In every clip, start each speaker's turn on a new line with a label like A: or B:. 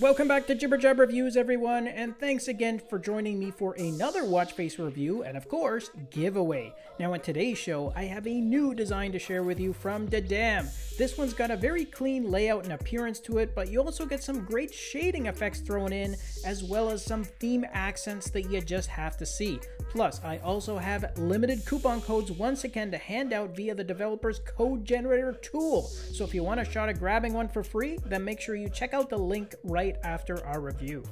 A: Welcome back to Jibber Jab Reviews, everyone, and thanks again for joining me for another watch face review and, of course, giveaway. Now, in today's show, I have a new design to share with you from Dadam. This one's got a very clean layout and appearance to it, but you also get some great shading effects thrown in, as well as some theme accents that you just have to see. Plus, I also have limited coupon codes once again to hand out via the developer's code generator tool. So if you want a shot at grabbing one for free, then make sure you check out the link right after our review.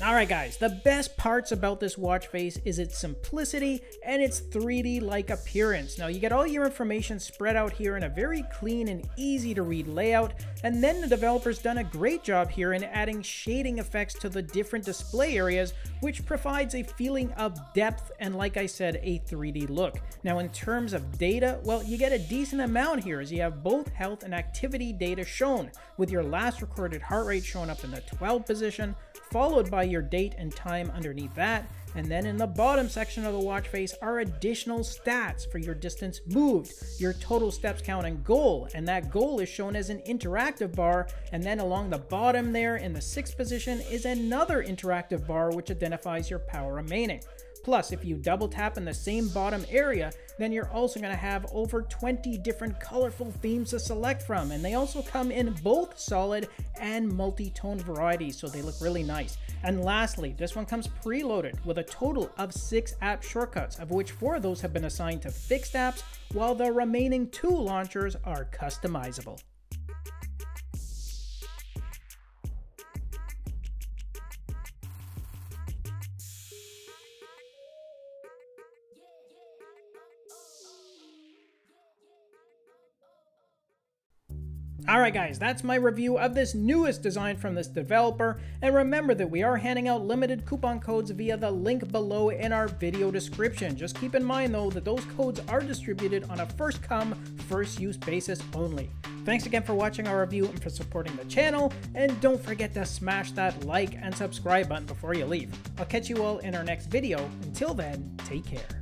A: Alright guys, the best parts about this watch face is its simplicity and its 3D-like appearance. Now you get all your information spread out here in a very clean and easy to read layout, and then the developer's done a great job here in adding shading effects to the different display areas, which provides a feeling of depth and like I said, a 3D look. Now in terms of data, well you get a decent amount here as you have both health and activity data shown, with your last recorded heart rate shown up in the 12 position, followed by your date and time underneath that. And then in the bottom section of the watch face are additional stats for your distance moved, your total steps count and goal. And that goal is shown as an interactive bar. And then along the bottom there in the sixth position is another interactive bar which identifies your power remaining. Plus, if you double tap in the same bottom area, then you're also going to have over 20 different colorful themes to select from. And they also come in both solid and multi-tone varieties, so they look really nice. And lastly, this one comes preloaded with a total of six app shortcuts, of which four of those have been assigned to fixed apps, while the remaining two launchers are customizable. Alright guys, that's my review of this newest design from this developer, and remember that we are handing out limited coupon codes via the link below in our video description. Just keep in mind though that those codes are distributed on a first come, first use basis only. Thanks again for watching our review and for supporting the channel, and don't forget to smash that like and subscribe button before you leave. I'll catch you all in our next video. Until then, take care.